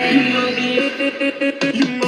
You.